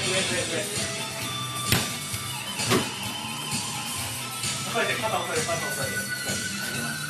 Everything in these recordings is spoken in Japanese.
上上上上押さえて肩押さえて肩押さえて。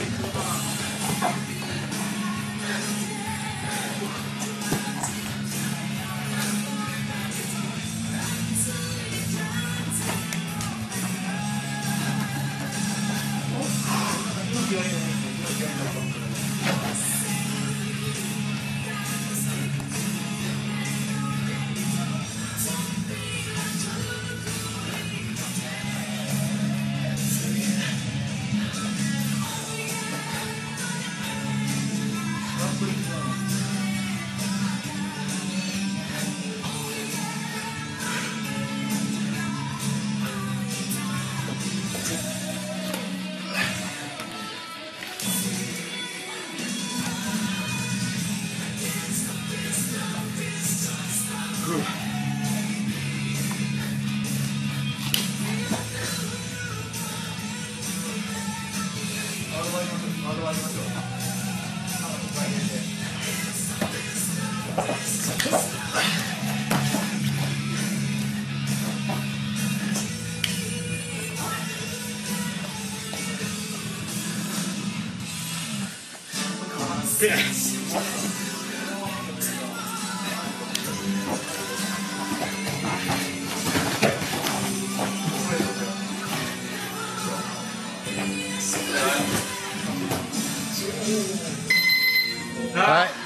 Thank you. で Bye.